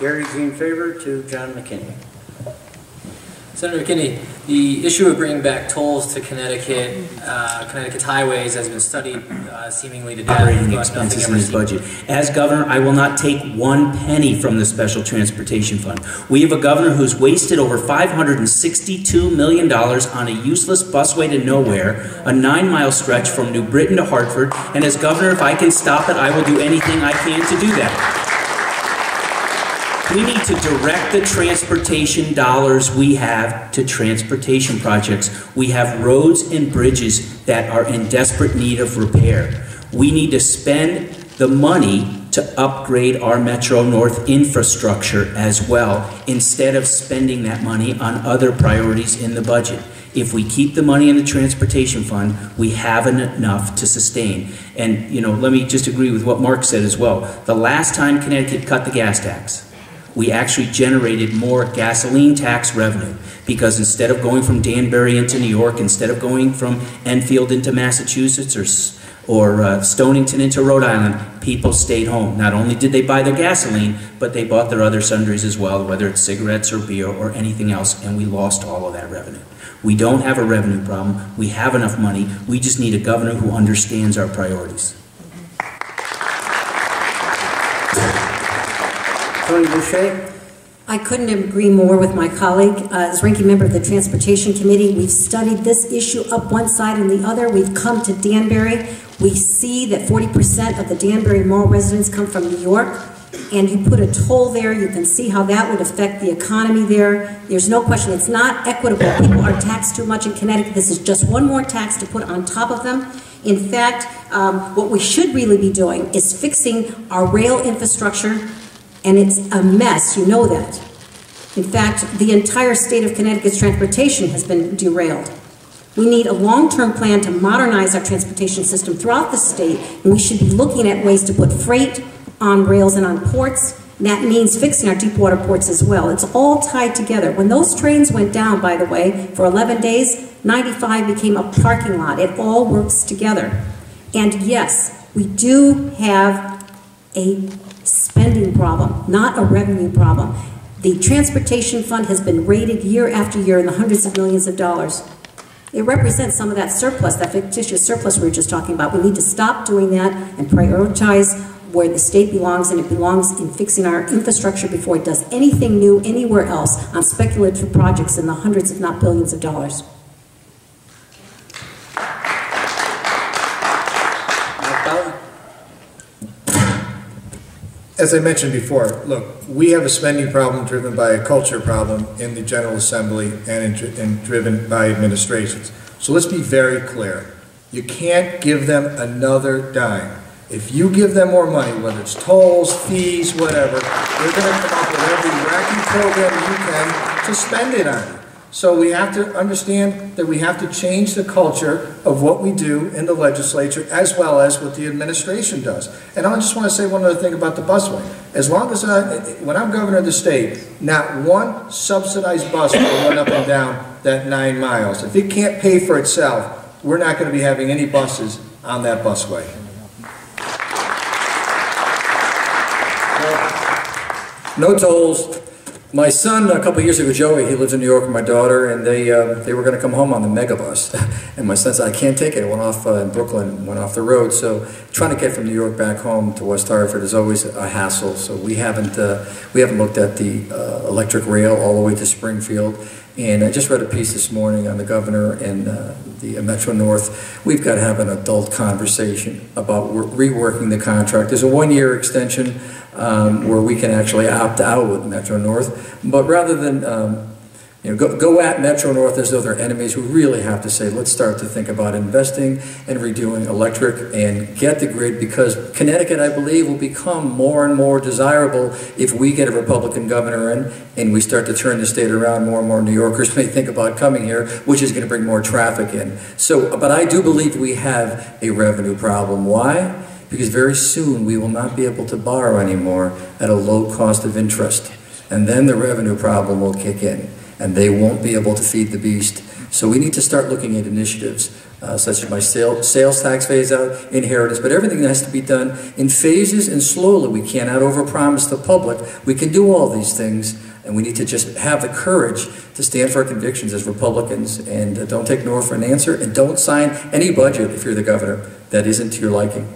Gary's in favor to John McKinney. Senator McKinney, the issue of bringing back tolls to Connecticut, uh, Connecticut's highways has been studied uh, seemingly to death. operating expenses in ever his budget. As governor, I will not take one penny from the Special Transportation Fund. We have a governor who's wasted over $562 million on a useless busway to nowhere, a nine-mile stretch from New Britain to Hartford, and as governor, if I can stop it, I will do anything I can to do that. We need to direct the transportation dollars we have to transportation projects. We have roads and bridges that are in desperate need of repair. We need to spend the money to upgrade our Metro North infrastructure as well, instead of spending that money on other priorities in the budget. If we keep the money in the transportation fund, we have enough to sustain. And, you know, let me just agree with what Mark said as well. The last time Connecticut cut the gas tax, we actually generated more gasoline tax revenue because instead of going from Danbury into New York, instead of going from Enfield into Massachusetts or, or uh, Stonington into Rhode Island, people stayed home. Not only did they buy their gasoline, but they bought their other sundries as well, whether it's cigarettes or beer or anything else, and we lost all of that revenue. We don't have a revenue problem. We have enough money. We just need a governor who understands our priorities. Toni Boucher? I couldn't agree more with my colleague. Uh, As ranking member of the Transportation Committee, we've studied this issue up one side and the other. We've come to Danbury. We see that 40% of the Danbury Mall residents come from New York, and you put a toll there, you can see how that would affect the economy there. There's no question, it's not equitable. People are taxed too much in Connecticut. This is just one more tax to put on top of them. In fact, um, what we should really be doing is fixing our rail infrastructure and it's a mess, you know that. In fact, the entire state of Connecticut's transportation has been derailed. We need a long-term plan to modernize our transportation system throughout the state, and we should be looking at ways to put freight on rails and on ports. That means fixing our deep water ports as well. It's all tied together. When those trains went down, by the way, for 11 days, 95 became a parking lot. It all works together. And yes, we do have a spending problem, not a revenue problem. The transportation fund has been rated year after year in the hundreds of millions of dollars. It represents some of that surplus, that fictitious surplus we were just talking about. We need to stop doing that and prioritize where the state belongs, and it belongs in fixing our infrastructure before it does anything new anywhere else on speculative projects in the hundreds, if not billions of dollars. As I mentioned before, look, we have a spending problem driven by a culture problem in the General Assembly and, in, and driven by administrations. So let's be very clear. You can't give them another dime. If you give them more money, whether it's tolls, fees, whatever, they're going to come up with every wacky program you can to spend it on. So we have to understand that we have to change the culture of what we do in the legislature as well as what the administration does. And I just want to say one other thing about the busway. As long as I, when I'm governor of the state, not one subsidized bus will run up and down that nine miles. If it can't pay for itself, we're not going to be having any buses on that busway. No tolls. My son, a couple years ago, Joey, he lives in New York with my daughter, and they uh, they were going to come home on the megabus. and my son said, I can't take it. It went off uh, in Brooklyn, went off the road. So trying to get from New York back home to West Hartford is always a hassle. So we haven't uh, we haven't looked at the uh, electric rail all the way to Springfield. And I just read a piece this morning on the governor and uh, the uh, Metro North. We've got to have an adult conversation about re- reworking the contract. There's a one-year extension um, where we can actually opt out with Metro North. But rather than um, you know, go, go at Metro North as though they're enemies, we really have to say, let's start to think about investing and redoing electric and get the grid because Connecticut, I believe, will become more and more desirable if we get a Republican governor in and we start to turn the state around. More and more New Yorkers may think about coming here, which is going to bring more traffic in. So, but I do believe we have a revenue problem. Why? Because very soon we will not be able to borrow anymore at a low cost of interest. And then the revenue problem will kick in and they won't be able to feed the beast. So we need to start looking at initiatives uh, such as my sale- sales tax phase out, inheritance, but everything has to be done in phases and slowly. We cannot overpromise the public. We can do all these things, and we need to just have the courage to stand for our convictions as Republicans, and uh, don't take no for an answer, and don't sign any budget, if you're the governor, that isn't to your liking.